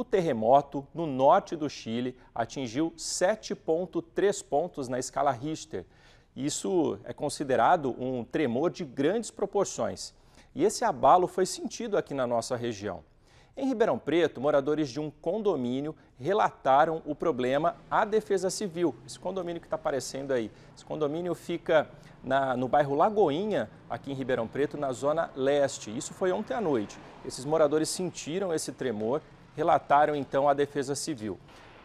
o terremoto no norte do Chile atingiu 7,3 pontos na escala Richter. Isso é considerado um tremor de grandes proporções. E esse abalo foi sentido aqui na nossa região. Em Ribeirão Preto, moradores de um condomínio relataram o problema à Defesa Civil. Esse condomínio que está aparecendo aí. Esse condomínio fica na, no bairro Lagoinha, aqui em Ribeirão Preto, na zona leste. Isso foi ontem à noite. Esses moradores sentiram esse tremor, relataram então à Defesa Civil.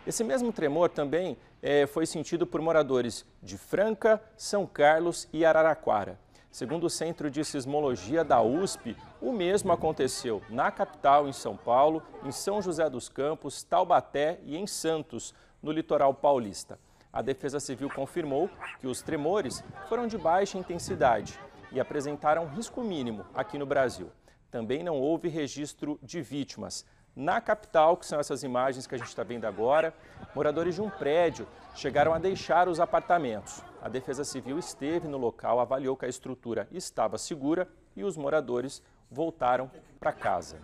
Esse mesmo tremor também é, foi sentido por moradores de Franca, São Carlos e Araraquara. Segundo o Centro de Sismologia da USP, o mesmo aconteceu na capital, em São Paulo, em São José dos Campos, Taubaté e em Santos, no litoral paulista. A Defesa Civil confirmou que os tremores foram de baixa intensidade e apresentaram risco mínimo aqui no Brasil. Também não houve registro de vítimas. Na capital, que são essas imagens que a gente está vendo agora, moradores de um prédio chegaram a deixar os apartamentos. A Defesa Civil esteve no local, avaliou que a estrutura estava segura e os moradores voltaram para casa.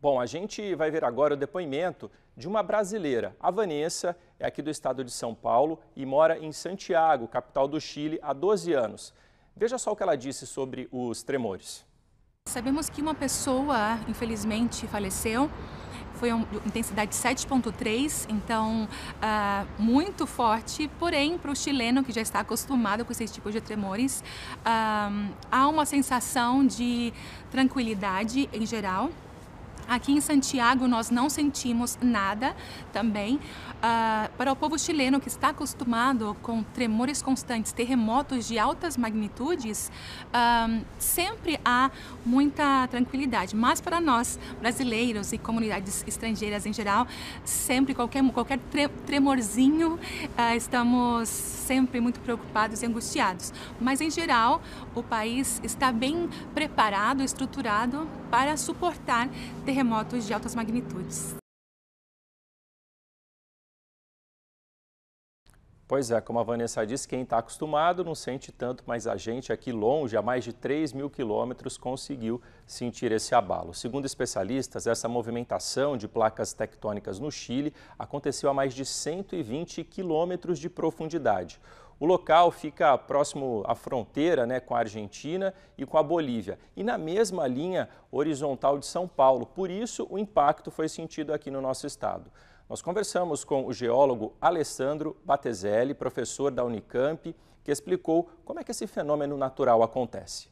Bom, a gente vai ver agora o depoimento de uma brasileira. A Vanessa é aqui do estado de São Paulo e mora em Santiago, capital do Chile, há 12 anos. Veja só o que ela disse sobre os tremores. Sabemos que uma pessoa, infelizmente, faleceu. Foi uma intensidade 7.3, então uh, muito forte, porém para o chileno que já está acostumado com esse tipo de tremores, uh, há uma sensação de tranquilidade em geral, Aqui em Santiago nós não sentimos nada também. Uh, para o povo chileno que está acostumado com tremores constantes, terremotos de altas magnitudes, uh, sempre há muita tranquilidade. Mas para nós, brasileiros e comunidades estrangeiras em geral, sempre qualquer, qualquer tremorzinho, uh, estamos sempre muito preocupados e angustiados. Mas em geral, o país está bem preparado, estruturado para suportar terremotos de altas magnitudes. Pois é, como a Vanessa disse, quem está acostumado não sente tanto, mas a gente aqui longe, a mais de 3 mil quilômetros, conseguiu sentir esse abalo. Segundo especialistas, essa movimentação de placas tectônicas no Chile aconteceu a mais de 120 quilômetros de profundidade. O local fica próximo à fronteira né, com a Argentina e com a Bolívia, e na mesma linha horizontal de São Paulo. Por isso, o impacto foi sentido aqui no nosso estado. Nós conversamos com o geólogo Alessandro Batezelli, professor da Unicamp, que explicou como é que esse fenômeno natural acontece.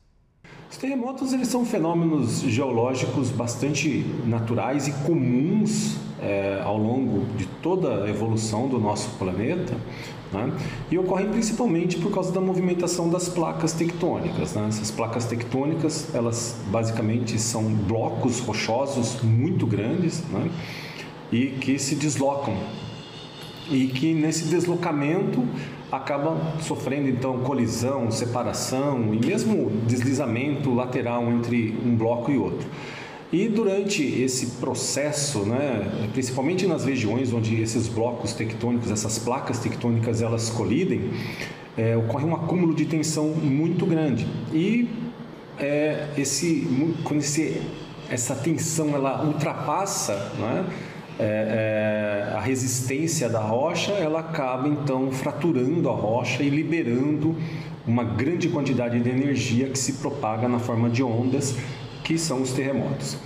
Os terremotos eles são fenômenos geológicos bastante naturais e comuns é, ao longo de toda a evolução do nosso planeta né? e ocorrem principalmente por causa da movimentação das placas tectônicas. Né? Essas placas tectônicas elas basicamente são blocos rochosos muito grandes né? e que se deslocam e que nesse deslocamento acabam sofrendo então colisão, separação e mesmo deslizamento lateral entre um bloco e outro. E durante esse processo, né, principalmente nas regiões onde esses blocos tectônicos, essas placas tectônicas, elas colidem, é, ocorre um acúmulo de tensão muito grande. E é, esse, quando esse, essa tensão ela ultrapassa, né, é, é, a resistência da rocha, ela acaba então fraturando a rocha e liberando uma grande quantidade de energia que se propaga na forma de ondas, que são os terremotos.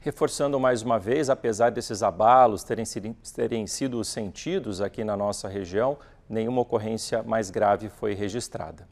Reforçando mais uma vez, apesar desses abalos terem sido, terem sido sentidos aqui na nossa região, nenhuma ocorrência mais grave foi registrada.